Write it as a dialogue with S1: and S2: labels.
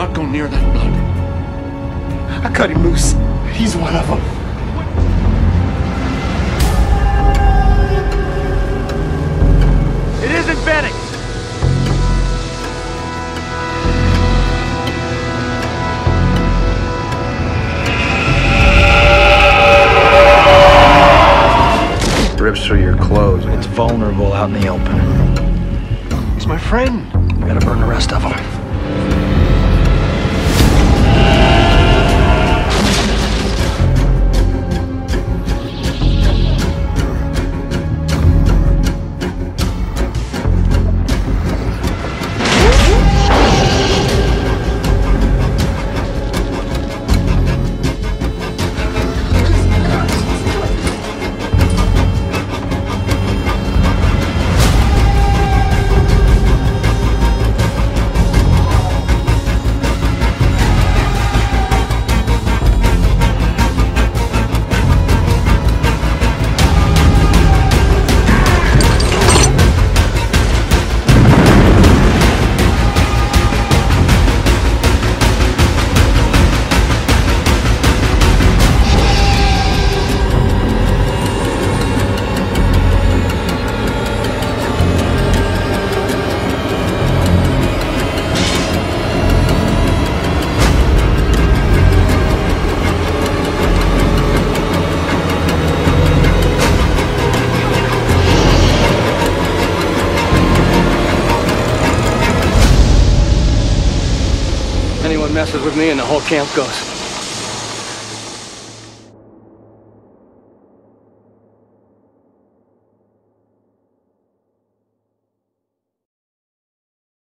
S1: Not go near that blood. I cut him loose. He's one of them.
S2: It isn't Bennings.
S3: rips through your clothes.
S2: It's vulnerable out in the open.
S1: He's my friend.
S2: We gotta burn the rest of them. Messes with me and the whole camp goes.